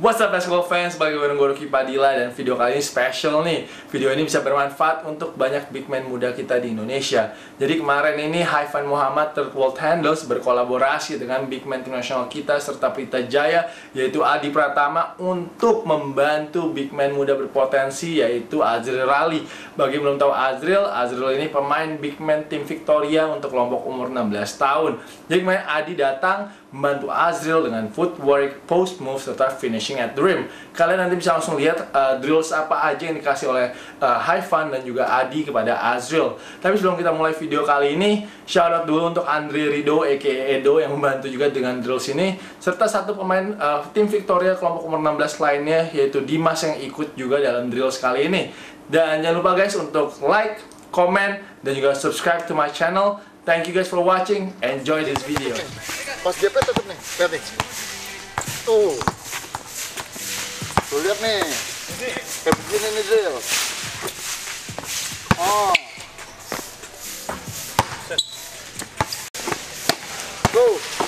What's up basketball fans, bagi bareng gue Ruki Padilla dan video kali ini special nih. Video ini bisa bermanfaat untuk banyak big man muda kita di Indonesia. Jadi kemarin ini Haifan Muhammad Third World Handles berkolaborasi dengan big man tim nasional kita serta Prita Jaya Yaitu Adi Pratama untuk membantu big man muda berpotensi yaitu Azril Rali Bagi yang belum tahu Azril, Azril ini pemain big man tim Victoria untuk kelompok umur 16 tahun. Jadi kemarin Adi datang membantu Azril dengan footwork, post move, serta finishing at the rim. Kalian nanti bisa langsung lihat uh, drills apa aja yang dikasih oleh uh, Haifan dan juga Adi kepada Azril. Tapi sebelum kita mulai video kali ini, shout out dulu untuk Andre Rido aka Edo yang membantu juga dengan drills ini, serta satu pemain uh, tim Victoria kelompok umur 16 lainnya yaitu Dimas yang ikut juga dalam drills kali ini. Dan jangan lupa guys untuk like, comment, dan juga subscribe to my channel. Thank you guys for watching. Enjoy this video. Pas jepret tetep nih, lihat nih. Tuh. Tuh lihat nih. Kayak begini nih Zil. Ah. Oh. Tuh.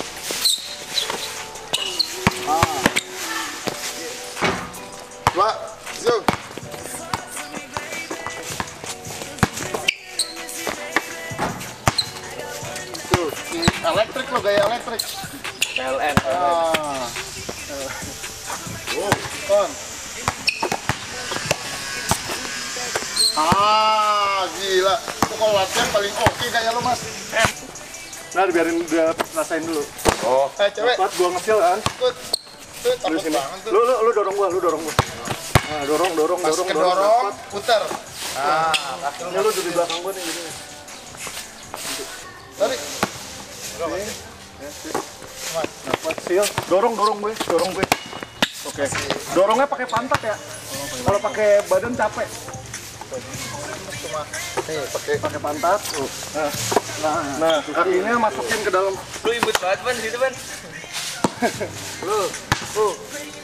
Elektrik lo gaya elektrik. PLN. Ah. Oh, kon. Ah, gila. Itu kalau latihan paling oke kayak lo, Mas. Nah, biarin dia rasain dulu. Oh. Eh, cewek. Pas gua ngesil kan, Tut. Tut, lu takut sini. banget tuh. Lu, lu, lu dorong gua, lu dorong gua. Nah, dorong, dorong, Pas dorong, kedorong, dapat. putar. Ah, kaki Ini lu di belakang gua nih, gini. Dapat sil. Dorong, dorong gue, dorong gue. Oke. Dorongnya pakai pantat ya. Kalau pakai badan capek. Pakai Pakai pantat. Tuh. Nah, nah, nah, kakinya masukin ke dalam. Lu imut banget ban situ ban. lu. Tuh.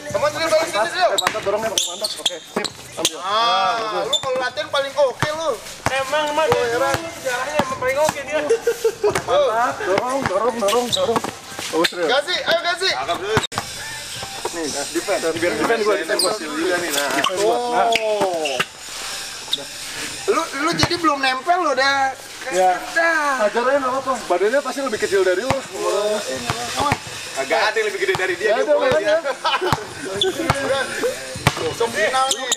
Kamu tadi balik sini. Pakai pantat, dorongnya pakai pantat. Oke, sip. Ambil. Ah, lu kalau latihan paling oke lu. Emang mah Oh, emang paling oke dia. Pantat, dorong, dorong, dorong, dorong. Oh, serius. Gasi, ayo gasi. Nih, nah, defense. Biar defense gua, defense gua. Defense gua. Nah, Oh. Lu lu jadi belum nempel lo dah. ya. Dah. Ajarnya nggak apa-apa. Badannya pasti lebih kecil dari lu. Agak ada yang lebih gede dari dia. Ya, ada badannya. Langsung final nih.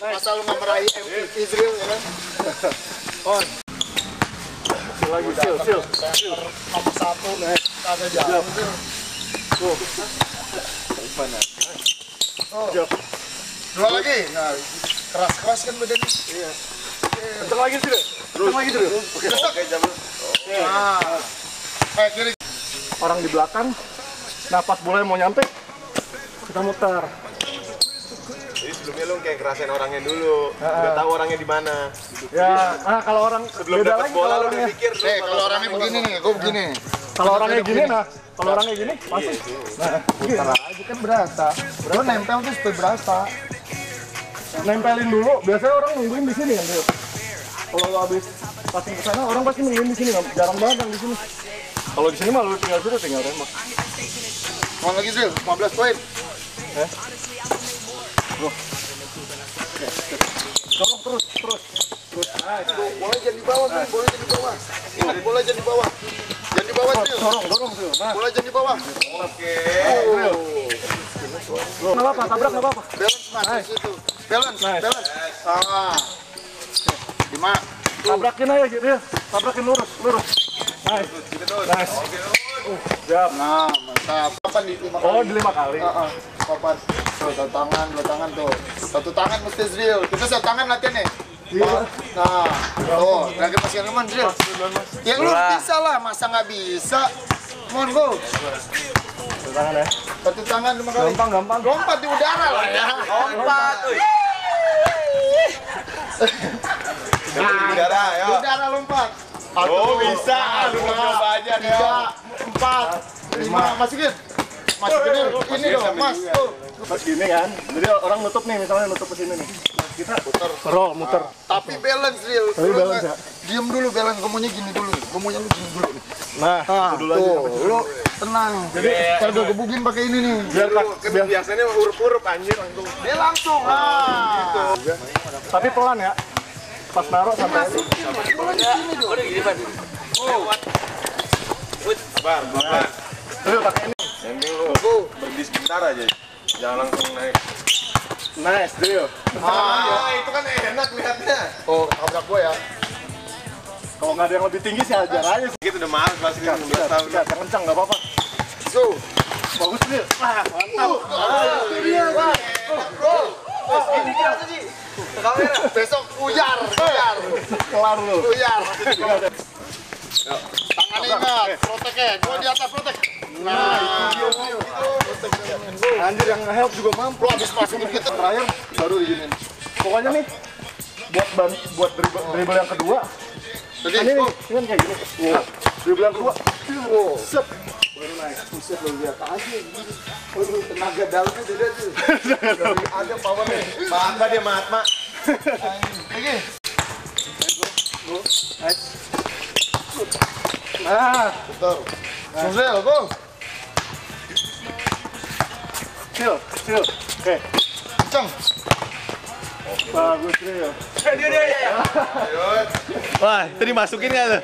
Masa lu nggak meraih MVP Israel ya kan? Sil lagi, sil, sil. Nomor satu nih. Ada jauh. Oh. Jauh. Dua lagi. Nah, keras-keras kan badannya. Iya. Kenceng lagi sih deh. Kenceng lagi deh. Oke. Nah. Eh kiri. Orang di belakang. Nah, pas bola mau nyampe, kita muter. Jadi sebelumnya lu kayak ngerasain orangnya dulu. Udah tahu orangnya di mana. Ya, nah kalau orang Sebelum dapat bola lu udah mikir Eh kalau orangnya begini nih, gue begini. Kalau orangnya gini, nah kalau orangnya gini, pasti. Nah, gini. aja kan berasa. Lu nempel tuh supaya berasa. nempelin dulu. Biasanya orang nungguin di sini kan. Kalau lu habis passing ke sana, orang pasti nungguin di sini. Jarang banget yang di sini. Kalau di sini mah lu tinggal situ, tinggal tembak. Mau lagi Zil, 15 poin. Dorong terus, terus. Bola jangan di bawah, Zil. bola jangan di bawah. Ingat bola jangan di bawah. Jangan di bawah, Zil. Dorong, dorong tuh. Nah, Bola jangan di bawah. nggak apa-apa, tabrak nggak apa-apa. Balance mas di situ. Balance, Nice. balance. Ah. Lima. Tabrakin aja gitu ya. Tabrakin lurus, lurus. Nice. Nice. Uh, siap. Nah, mantap. Papan di lima Oh, kali. di lima kali. Ah, ah. Papan. Tuh, satu tangan, dua tangan tuh. Satu tangan mesti Zril. Kita satu tangan latihan nih. Iya. Nah, tuh, lagi masih Irman Zril. Ya lu bisa lah, masa nggak bisa? Mohon go. Satu tangan ya. Satu tangan lima kali. Gampang, gampang. Lompat di udara lah ya. Lompat. Dapat di udara, Di ya. udara lompat. Oh, bisa. Lu coba aja, tiga, empat, lima. Masukin. Masukin ini dong mas tuh gini kan, jadi orang nutup nih, misalnya nutup ke sini nih. Kita Putar. roll, muter. tapi balance real Tapi balance ya? diem dulu balance gomunya gini dulu. Lu gini dulu. Nah, nah dulu aja. tuh lu tenang. Jadi kalau gebugin pakai ini nih. Biar tak, biar, biasanya urup-urup anjir langsung. dia langsung nah tapi pelan ya. Pas naruh sampai Bar, bar. Ayo pakai ini. Yang lu berhenti sebentar aja. Jangan langsung naik. Nice, deal. Ah, itu kan enak lihatnya. oh tabrak gua ya Kalau nggak ada yang lebih tinggi sih ajar aja sih. Kita udah males pasti kan 16 Sikat, tahun. yang kencang nggak apa-apa. so Bagus. Wah, mantap. besok uyar uyar Kelar lu. uyar tangan ingat proteknya gua di atas protek nah Anjir yang help juga mampu. lu habis masukin gitu Terakhir baru diginin. Pokoknya nih buat ban, buat dribble, dribble yang kedua. jadi Ini nih, ini kayak gini. Wow. Dribble yang kedua. oh. Set. Baru naik. Buset lu lihat aja. Waduh, tenaga dalamnya beda tuh ada powernya Bangga dia Mahatma. lagi Nah, bentar Suzel, go chill, chill. Oke, kencang bagus chill. Wah, itu dimasukin nggak tuh?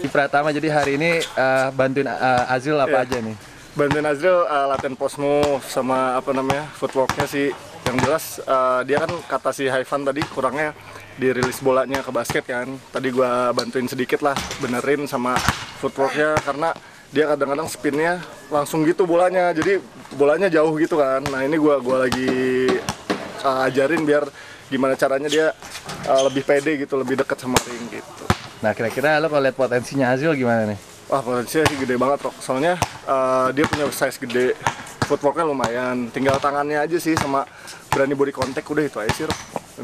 Di Pratama jadi hari ini eh, bantuin eh, Azil apa Iya. aja nih? Bantuin Azril uh, latihan post move sama apa namanya footworknya sih yang jelas uh, dia kan kata si Haifan tadi kurangnya dirilis bolanya ke basket kan tadi gua bantuin sedikit lah benerin sama footworknya karena dia kadang-kadang spinnya langsung gitu bolanya jadi bolanya jauh gitu kan nah ini gua gua lagi uh, ajarin biar gimana caranya dia uh, lebih pede gitu lebih dekat sama ring gitu Nah, kira-kira lo kalau lihat potensinya Azil gimana nih? Wah potensinya sih gede banget kok. Soalnya eh, dia punya size gede, footworknya lumayan. Tinggal tangannya aja sih sama berani body contact udah itu aja sih.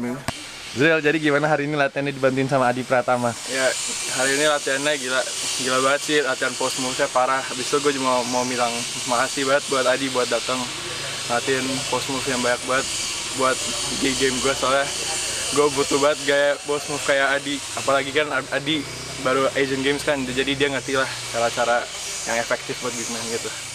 Ini. Zil, jadi gimana hari ini latihannya dibantuin sama Adi Pratama? Ya, hari ini latihannya gila, gila banget sih, latihan post move-nya parah. Habis itu gue cuma mau bilang makasih banget buat Adi buat datang latihan post move yang banyak banget buat game gue soalnya gue butuh banget gaya post move kayak Adi. Apalagi kan Adi baru Asian Games kan, jadi dia ngerti lah cara-cara yang efektif buat big man gitu.